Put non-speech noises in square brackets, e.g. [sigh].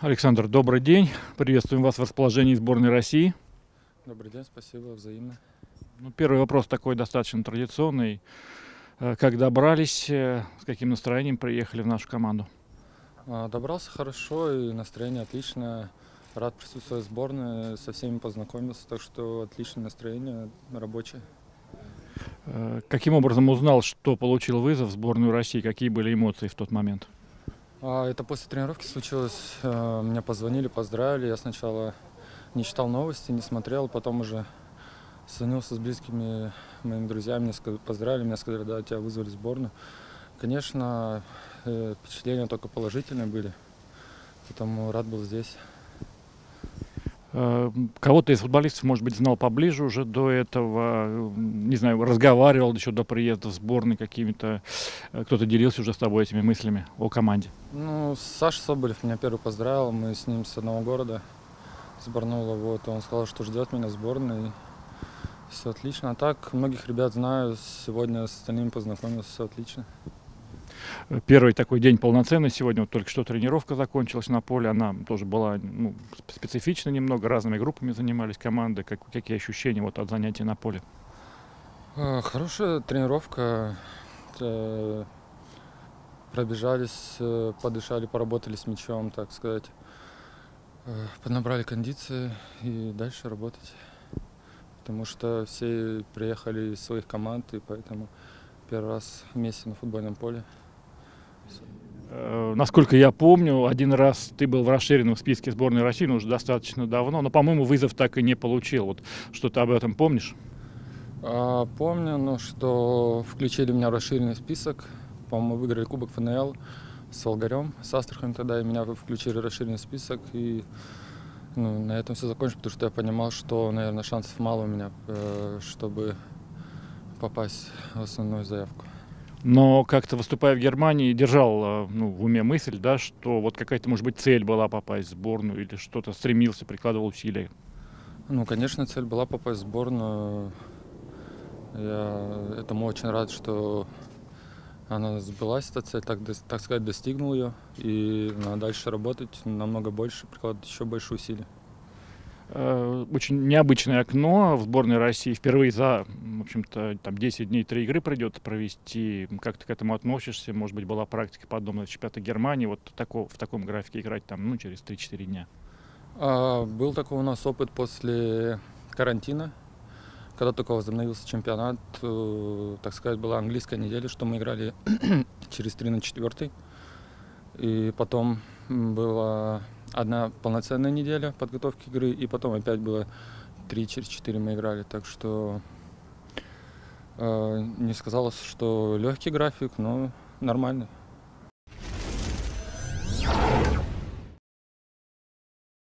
Александр, добрый день. Приветствуем вас в расположении сборной России. Добрый день, спасибо, взаимно. Ну, первый вопрос такой достаточно традиционный. Э, Как добрались, э, с каким настроением приехали в нашу команду? А, Добрался хорошо и настроение отличное. Рад присутствовать в сборной, со всеми познакомился, так что отличное настроение рабочее. Э, Каким образом узнал, что получил вызов в сборную России? Какие были эмоции в тот момент? А, Это после тренировки случилось. Э, Мне позвонили, поздравили. Я сначала не читал новости, не смотрел, потом уже созвонился с близкими моими друзьями, мне поздравили, меня сказали, да, тебя вызвали в сборную. Конечно, э, впечатления только положительные были, поэтому рад был здесь. Э, Кого-то из футболистов, может быть, знал поближе уже до этого, э, не знаю, разговаривал еще до приезда в сборной какими-то, э, кто-то делился уже с тобой этими мыслями о команде? Ну, Саша Соболев меня первый поздравил. Мы с ним с одного города, с Барнаула. Вот, он сказал, что ждет меня в сборной. Все отлично. А так, многих ребят знаю. Сегодня с остальными познакомился. Все отлично. Первый такой день полноценный сегодня, вот только что тренировка закончилась на поле, она тоже была ну, сп- специфична немного, разными группами занимались команды. Как, какие ощущения вот от занятий на поле? А, Хорошая тренировка. Э, Пробежались, э, подышали, поработали с мячом, так сказать. Э, Поднабрали кондиции и дальше работать. Потому что все приехали из своих команд, и поэтому первый раз вместе на футбольном поле. Э, Насколько я помню, один раз ты был в расширенном списке сборной России, но уже достаточно давно, но, по-моему, вызов так и не получил. Вот что ты об этом помнишь? А, помню, ну, что включили меня в расширенный список. По-моему, выиграли Кубок ФНЛ с Волгарем, с Астрахань тогда, и меня включили в расширенный список. И ну, на этом все закончилось, потому что я понимал, что, наверное, шансов мало у меня, э, чтобы попасть в основную заявку. Но как-то выступая в Германии, держал э, ну, в уме мысль, да, что вот какая-то, может быть, цель была попасть в сборную или что-то стремился, прикладывал усилия. Ну, конечно, цель была попасть в сборную. Я этому очень рад, что она сбылась, эта цель, так, так сказать, достигнул ее. И надо дальше работать намного больше, прикладывать еще больше усилий. Э, Очень необычное окно в сборной России. Впервые за, в общем-то, там 10 дней три игры придется провести. Как ты к этому относишься? Может быть, была практика подобная чемпионата Германии, вот такого, в таком графике играть там, ну, через 3-4 дня. А, был такой у нас опыт после карантина, когда только возобновился чемпионат. э, так сказать, была английская неделя, что мы играли [clears throat] через 3 на 4. И потом м, была одна полноценная неделя подготовки игры, и потом опять было 3 через 4 мы играли. Так что э, не сказалось, что легкий график, но нормальный.